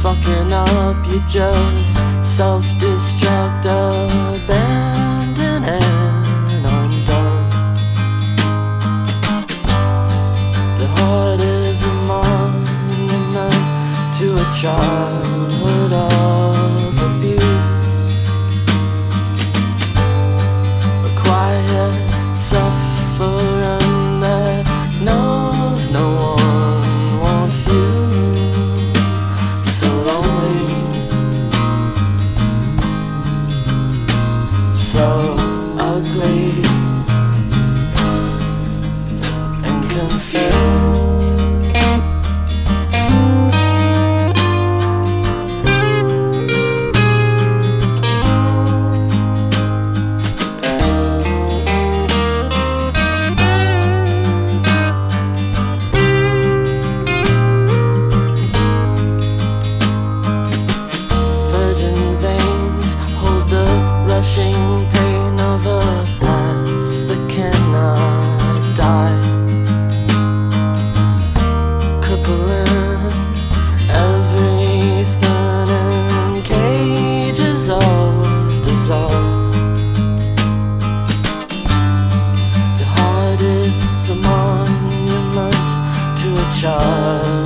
Fucking up, you just self-destruct Abandoned and undone. The heart is a monument to a childhood of abuse. A quiet suffering that knows no one. Ugly, of a past that cannot die. Crippling everything in cages of dissolve. The heart is a monument to a of